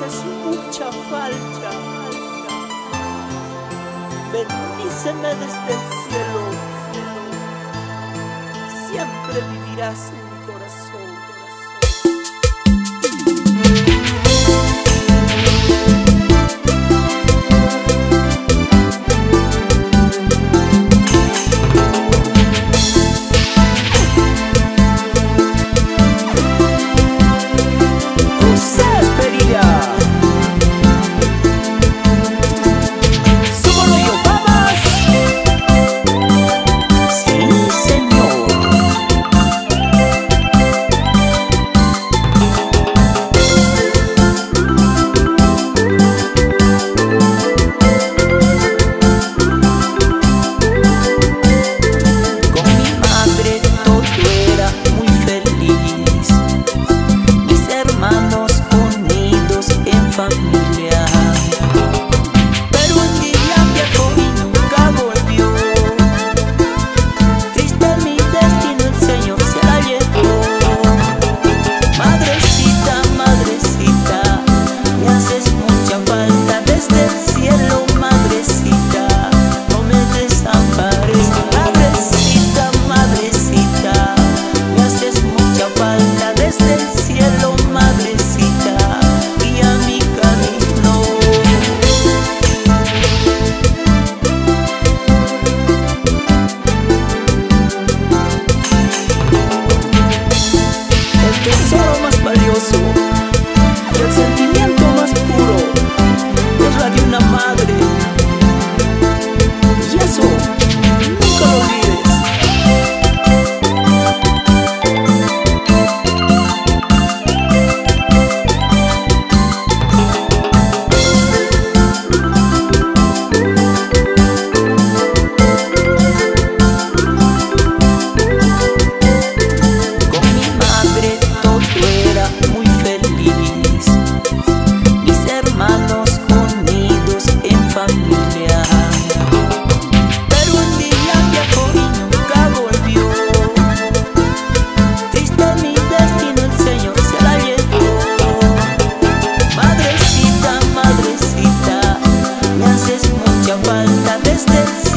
haces mucha falta. Bendíceme desde el cielo. Siempre vivirás del Pero un día viajó y nunca volvió. Triste mi destino, el Señor se la llevó. Madrecita, madrecita, me haces mucha falta desde el